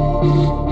Música